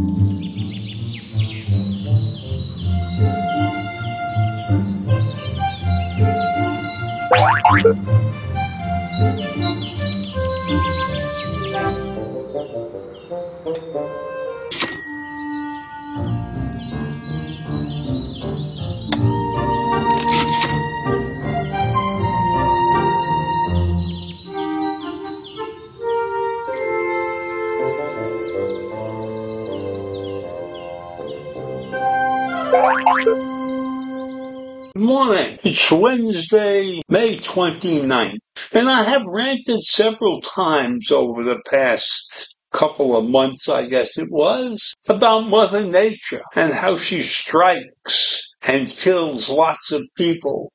Música morning. It's Wednesday, May 29th, and I have ranted several times over the past couple of months, I guess it was, about Mother Nature and how she strikes and kills lots of people.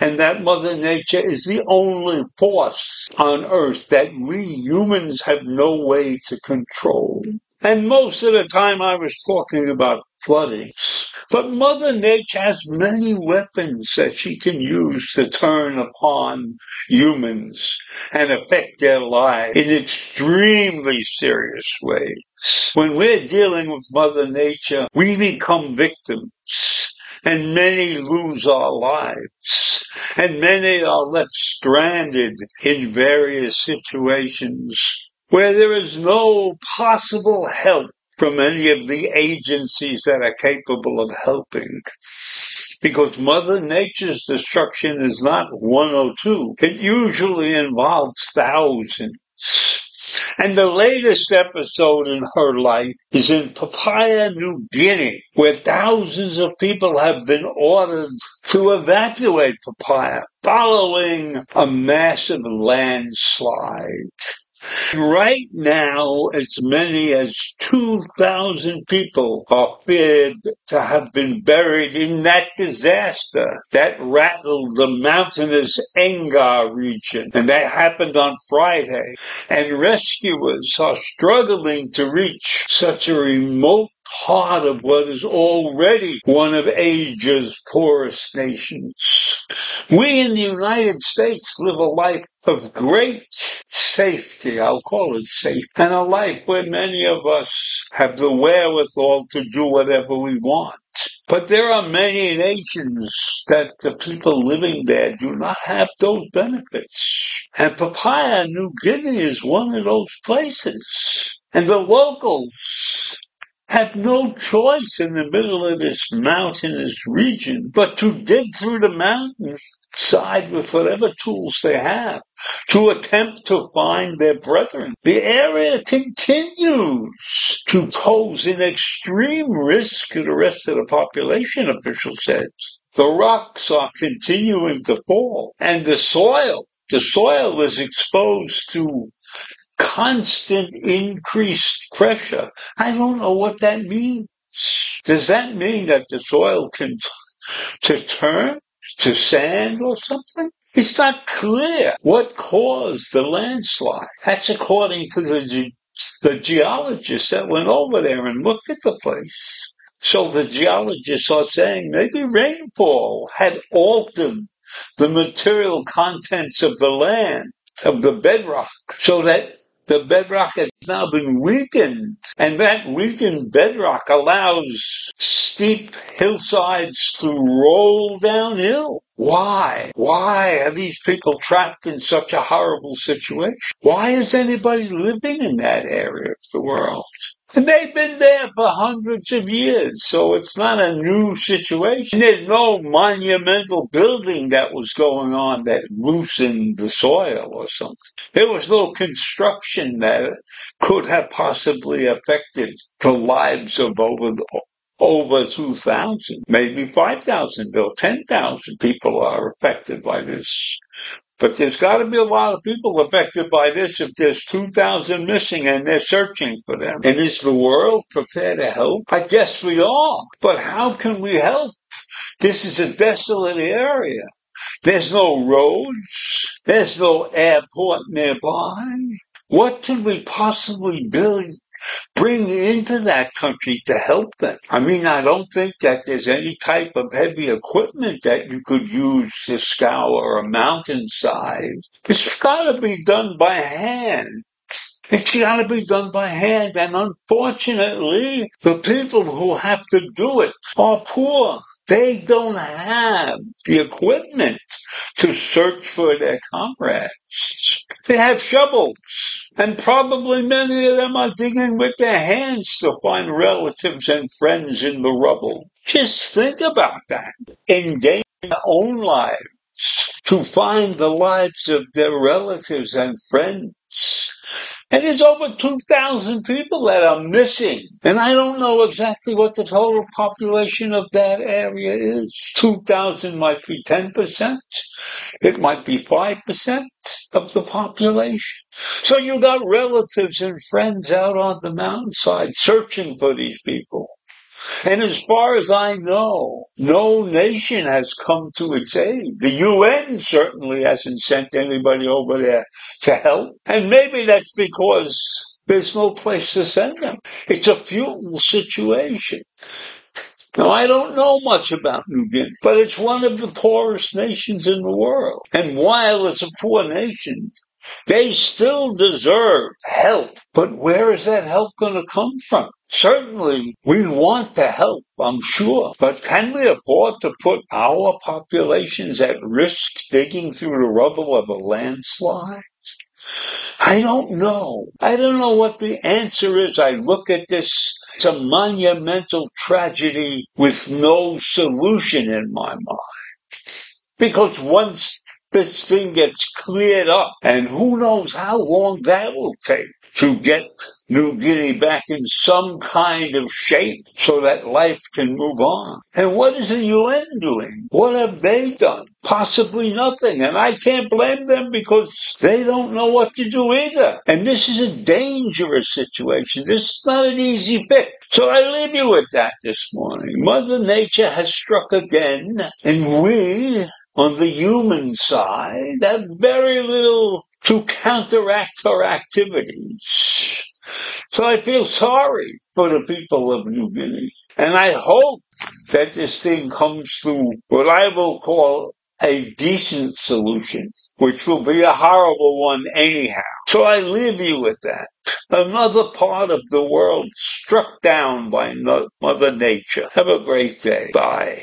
And that Mother Nature is the only force on earth that we humans have no way to control. And most of the time I was talking about floodings. But Mother Nature has many weapons that she can use to turn upon humans and affect their lives in extremely serious ways. When we're dealing with Mother Nature, we become victims. And many lose our lives. And many are left stranded in various situations where there is no possible help from any of the agencies that are capable of helping. Because Mother Nature's destruction is not one or two. It usually involves thousands. And the latest episode in her life is in Papua, New Guinea, where thousands of people have been ordered to evacuate Papua following a massive landslide. Right now, as many as 2,000 people are feared to have been buried in that disaster that rattled the mountainous Enga region. And that happened on Friday. And rescuers are struggling to reach such a remote part of what is already one of Asia's poorest nations. We in the United States live a life of great safety, I'll call it safe, and a life where many of us have the wherewithal to do whatever we want. But there are many nations that the people living there do not have those benefits. And Papua New Guinea is one of those places. And the locals have no choice in the middle of this mountainous region but to dig through the mountains side with whatever tools they have to attempt to find their brethren. The area continues to pose an extreme risk to the rest of the population, official says. The rocks are continuing to fall and the soil, the soil is exposed to constant increased pressure. I don't know what that means. Does that mean that the soil can to turn to sand or something? It's not clear what caused the landslide. That's according to the ge- the geologists that went over there and looked at the place. So the geologists are saying maybe rainfall had altered the material contents of the land, of the bedrock, so that the bedrock has now been weakened, and that weakened bedrock allows steep hillsides to roll downhill. Why? Why are these people trapped in such a horrible situation? Why is anybody living in that area of the world? And they've been there for hundreds of years, so it's not a new situation. There's no monumental building that was going on that loosened the soil or something. There was no construction that could have possibly affected the lives of over over 2,000, maybe 5,000 or 10,000 people are affected by this. But there's got to be a lot of people affected by this if there's 2,000 missing and they're searching for them. And is the world prepared to help? I guess we are. But how can we help? This is a desolate area. There's no roads. There's no airport nearby. What can we possibly build bring into that country to help them. I mean, I don't think that there's any type of heavy equipment that you could use to scour a mountainside. It's got to be done by hand. It's got to be done by hand, and unfortunately, the people who have to do it are poor. They don't have the equipment to search for their comrades. They have shovels, and probably many of them are digging with their hands to find relatives and friends in the rubble. Just think about that. Endanger their own lives to find the lives of their relatives and friends. And there's over 2,000 people that are missing. And I don't know exactly what the total population of that area is. 2,000 might be 10%. It might be 5% of the population. So you got relatives and friends out on the mountainside searching for these people. And as far as I know, no nation has come to its aid. The UN certainly hasn't sent anybody over there to help. And maybe that's because there's no place to send them. It's a futile situation. Now, I don't know much about New Guinea, but it's one of the poorest nations in the world. And while it's a poor nation, they still deserve help. But where is that help going to come from? Certainly, we want to help, I'm sure. But can we afford to put our populations at risk digging through the rubble of a landslide? I don't know. I don't know what the answer is. I look at this, it's a monumental tragedy with no solution in my mind. Because once this thing gets cleared up, and who knows how long that will take to get New Guinea back in some kind of shape so that life can move on. And what is the UN doing? What have they done? Possibly nothing. And I can't blame them because they don't know what to do either. And this is a dangerous situation. This is not an easy fix. So I leave you with that this morning. Mother Nature has struck again, and we on the human side have very little to counteract her activities. So I feel sorry for the people of New Guinea. And I hope that this thing comes to what I will call a decent solution, which will be a horrible one anyhow. So I leave you with that. Another part of the world struck down by Mother Nature. Have a great day. Bye.